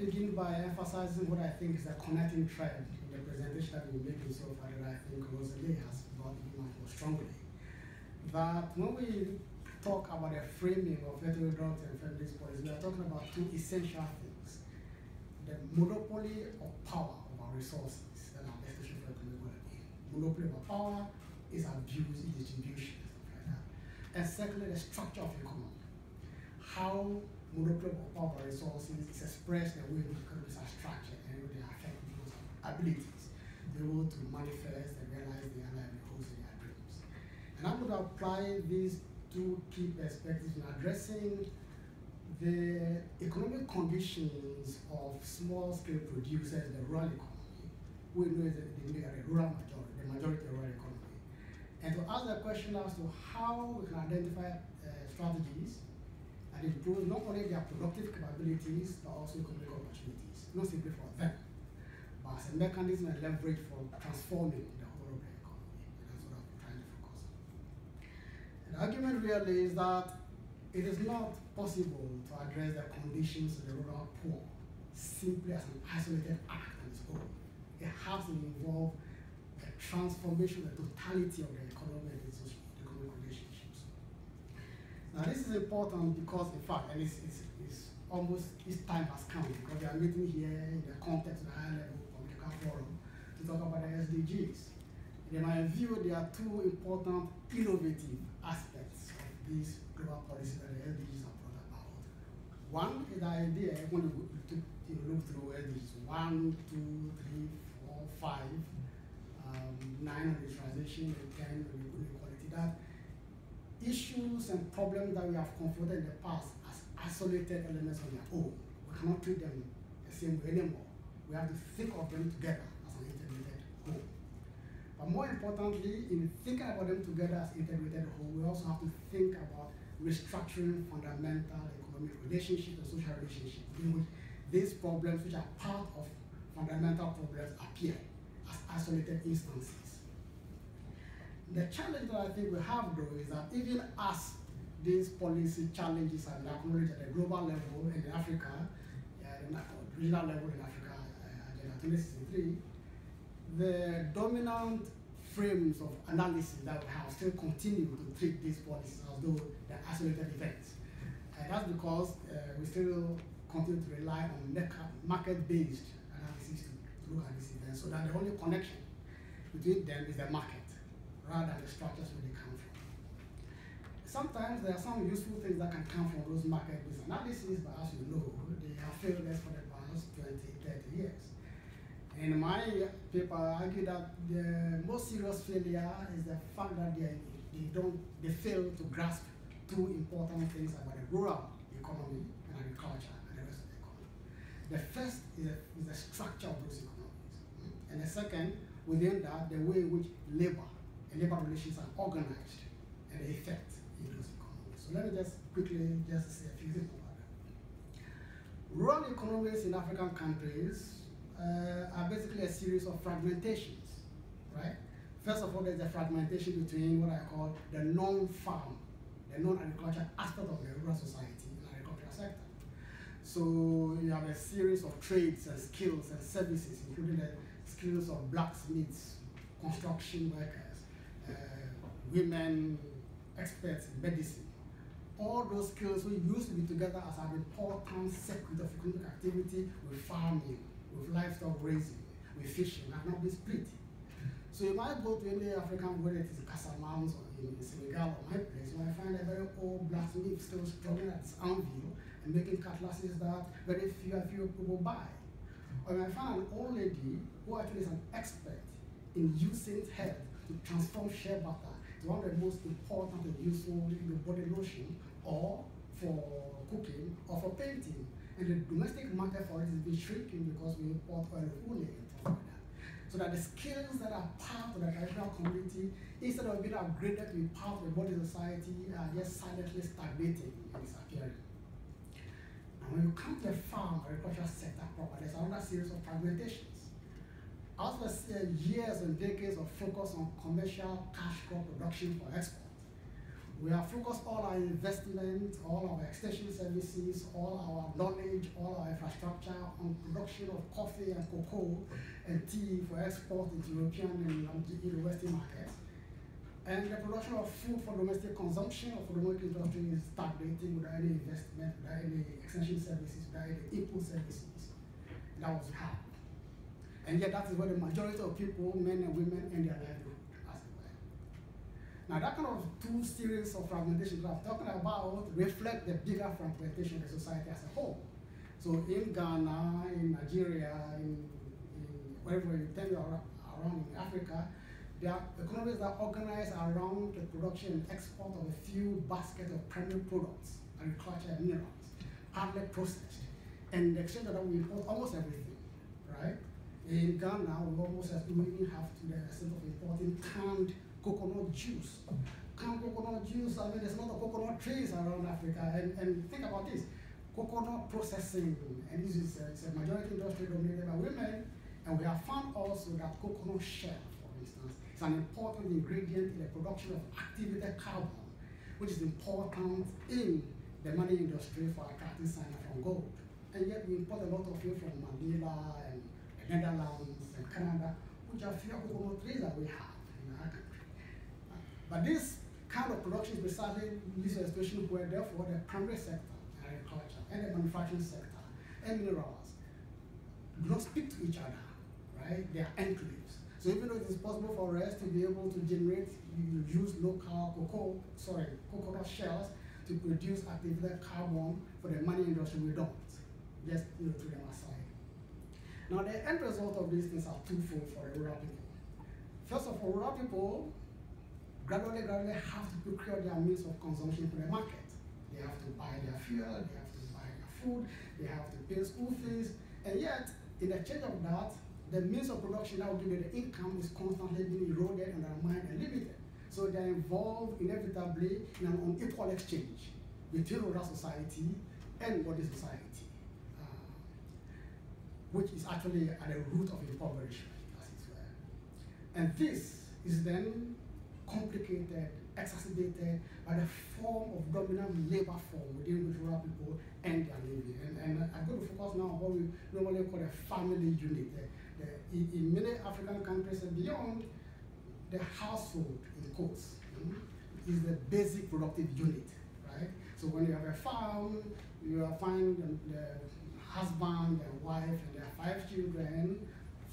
begin by emphasizing what I think is a connecting thread in the presentation that we're making so far that I think Rosalie has brought in much more strongly. That when we talk about a framing of heterodox and feminist policy, we are talking about two essential things. The monopoly of power of our resources and our essential for economic well-being. Monopoly of power is abuse, distribution, like that. And secondly, the structure of the economy. How of power resources is expressed the way in which economies are structured and they affect people's abilities, they able to manifest and realize their livelihoods and their dreams. And I'm going to apply these two key perspectives in addressing the economic conditions of small-scale producers the rural economy, we know is the, the rural majority, the majority of rural economy. And to ask the question as to how we can identify uh, strategies and improve not only their productive capabilities, but also economic opportunities, not simply for them, but as a mechanism and leverage for transforming the whole of the economy. And that's what I'm trying to focus on. the argument really is that it is not possible to address the conditions of the rural poor simply as an isolated act on its own. It has to involve a transformation the totality of the economy and its economic relationships. Now this is important because in fact, and it's, it's, it's almost its time has come because we are meeting here in the context of the high level political forum to talk about the SDGs. In my view, there are two important innovative aspects of these global policy that the SDGs are brought about. One is the idea when you, you look through SDGs, one, two, three, four, five, um, nine on digitalization, and ten on inequality, that issues and problems that we have confronted in the past as isolated elements on their own, we cannot treat them the same way anymore. We have to think of them together as an integrated whole. But more importantly, in thinking about them together as integrated whole, we also have to think about restructuring fundamental economic relationships and social relationships in which these problems, which are part of fundamental problems, appear as isolated instances. The challenge that I think we have, though, is that even as these policy challenges are acknowledged at a global level in Africa, uh, regional level in Africa, uh, 2063, the dominant frames of analysis that we have still continue to treat these policies as though they're isolated events. And that's because uh, we still continue to rely on market-based analysis to look at these events, so that the only connection between them is the market, rather the structures where they come from. Sometimes there are some useful things that can come from those market-based analyses, but as you know, they have failed us for the past 20, 30 years. In my paper, I argue that the most serious failure is the fact that they, they don't they fail to grasp two important things about the rural economy and agriculture and the rest of the economy. The first is the, is the structure of those economies. And the second, within that, the way in which labor and labor relations are organized and the effect in those economies. So let me just quickly just say a few things about that. Rural economies in African countries uh, are basically a series of fragmentations, right? First of all, there's a fragmentation between what I call the non-farm, the non-agricultural aspect of the rural society and agricultural sector. So you have a series of trades and skills and services, including the skills of blacksmiths, construction workers, women, experts in medicine. All those skills we used to be together as an important segment of economic activity with farming, with livestock raising, with fishing, have not been split. So you might go to any African, whether it is Casamance or in Senegal or my place, you might find a very old blacksmith still struggling at his anvil and making cutlasses that very few and few people buy. Or you might find an old lady who actually is an expert in using head to transform shea butter one of the most important and useful in the body lotion or for cooking or for painting. And the domestic market for it has been shrinking because we import oil wool and stuff like that. So that the skills that are part of the traditional community, instead of being upgraded to be part of the body society, are just silently stagnating and disappearing. And when you come to the farm agricultural sector proper, there's another series of fragmentations. After years and decades of focus on commercial cash crop production for export, We have focused all our investment, all our extension services, all our knowledge, all our infrastructure on production of coffee and cocoa and tea for export into European and university markets. And the production of food for domestic consumption for the domestic industry is stagnating without any investment, without any extension services, without any input services. That was hard. And yet that is where the majority of people, men and women, end their livelihood as it were. Now that kind of two series of fragmentation that I'm talking about reflect the bigger fragmentation of society as a whole. So in Ghana, in Nigeria, in, in wherever you you around in Africa, there are economies that organize around the production and export of a few baskets of primary products, agriculture and minerals, partly processed. And the exchange that we import almost everything, right? In Ghana, we almost have, we even have to the extent of importing canned coconut juice. Canned coconut juice, I mean, there's a lot of coconut trees around Africa. And, and think about this, coconut processing, and this is a, it's a majority industry dominated by women, and we have found also that coconut shell for instance, is an important ingredient in the production of activated carbon, which is important in the mining industry for attracting cyanide from gold. And yet we import a lot of it from Manila and the Netherlands and Canada, which are few coconut trees that we have in our country. But this kind of production is precisely to a situation where therefore the primary sector, agriculture, and the manufacturing sector, and minerals do not speak to each other, right? They are enclaves. So even though it is possible for us to be able to generate, use local cocoa, sorry, coconut shells to produce activated carbon for the mining industry, we don't. Just you know, throw them aside. Now the end result of these things are twofold for rural people. First of all, rural people gradually, gradually have to procure their means of consumption for the market. They have to buy their fuel, they have to buy their food, they have to pay school fees, and yet, in the exchange of that, the means of production that will give you the income is constantly being eroded, undermined, and limited. So they're involved inevitably in an unequal exchange between rural society and body society, which is actually at the root of impoverishment, as it were. And this is then complicated, exacerbated by the form of dominant labor form within which rural people end their living. And, and I'm going to focus now on what we normally call a family unit, in, in, many African countries and beyond, the household, in quotes, mm, is the basic productive unit, right? So when you have a farm, you will find the, husband and wife and their five children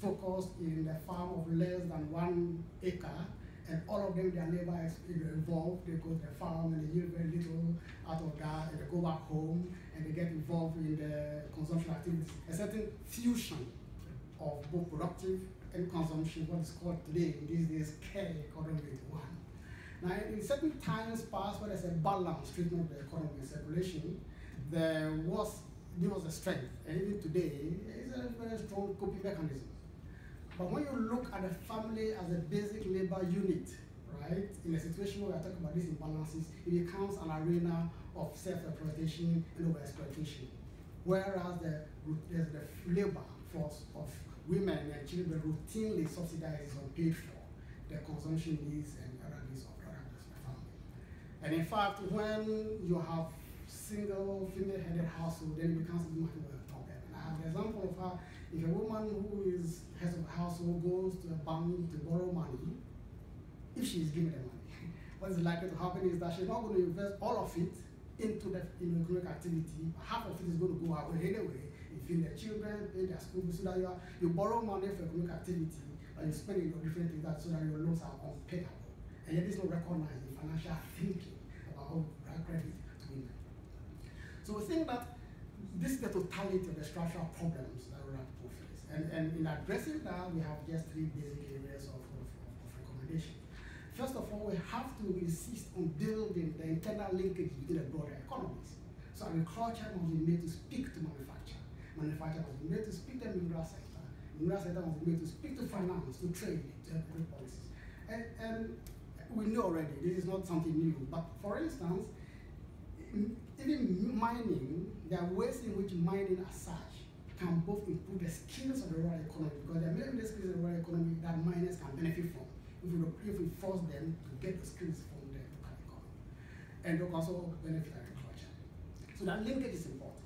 focused in the farm of less than one acre, and all of them, their labor is involved. They go to the farm and they yield very little out of that, and they go back home and they get involved in the consumption activities. A certain fusion of both productive and consumption, what is called today, these days, care economy one. Now, in certain times past, where there's a balanced treatment of the economy and circulation, there was there was a strength, and even today, it's a very strong coping mechanism. But when you look at the family as a basic labor unit, right, in a situation where we're talking about these imbalances, it becomes an arena of self-exploitation and over-exploitation. Whereas the, there's the labor force of women and children routinely subsidized or paid for their consumption needs and other needs of members of the family. And in fact, when you have single female-headed household, then it becomes much more a problem. And I have an example of how if a woman who is head of a household goes to a bank to borrow money, if she is given the money, what is likely to happen is that she's not going to invest all of it into the economic activity. Half of it is going to go away anyway feed their children, pay their school so that you, are, you borrow money for economic activity, but you spend it on different things that, so that your loans are unpayable. And yet this not recognized in financial thinking about credit. So we think that this is the totality of the structural problems that rural people face. And, and in addressing that, we have just three basic areas of, of, of recommendation. First of all, we have to insist on building the internal linkage between the broader economies. So agriculture must be made to speak to manufacturing manufacturer was made to speak to the rural sector. Rural sector was made to speak to finance, to trade, to create policies. And, and we know already, this is not something new, but for instance, even mining, there are ways in which mining as such can both improve the skills of the rural economy, because there are many skills in the rural economy that miners can benefit from if we, if we force them to get the skills from the economy. and also benefit agriculture. So that linkage is important.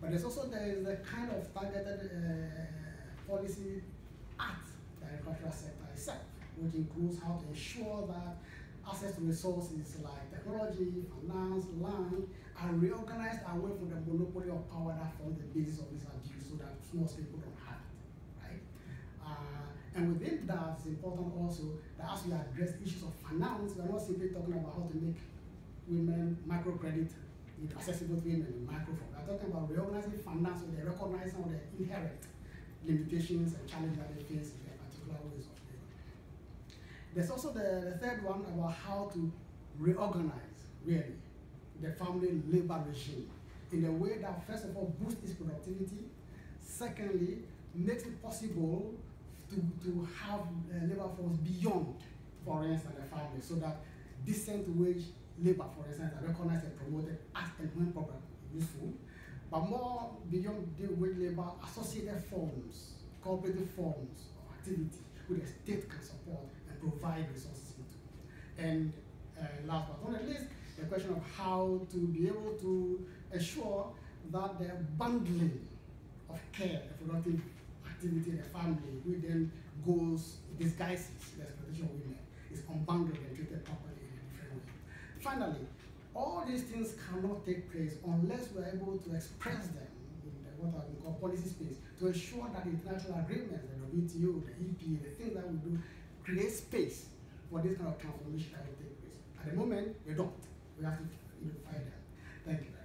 But there's also there is a kind of targeted uh, policy at the agricultural sector itself, which includes how to ensure that access to resources like technology, finance, land and reorganized away from the monopoly of power that forms the basis of this abuse so that small people don't have it, right? Uh, and within that, it's important also that as we address issues of finance, we're not simply talking about how to make women microcredit accessible to women in microphone. We're talking about reorganizing finance so they recognize some of the inherent limitations and challenges that they face in their particular ways of there's also the, the third one about how to reorganize, really, the family labor regime in a way that, first of all, boosts its productivity, secondly, makes it possible to, to have labor force beyond, for instance, the family, so that decent wage labor, for instance, are recognized and promoted as and when proper useful, but more beyond the wage labor, associated forms, cooperative forms of activity which the state can support provide resources into. And uh, last but not least, the question of how to be able to ensure that the bundling of care, the productive activity in the family, which then goes, disguises the exploitation of women, is unbundled and treated properly in a different way. Finally, all these things cannot take place unless we're able to express them in the, what I call policy space to ensure that international agreements, the WTO, the EP, the things that we do create space for this kind of transformation that will take place. At the moment, we don't. We have to find that. Thank you.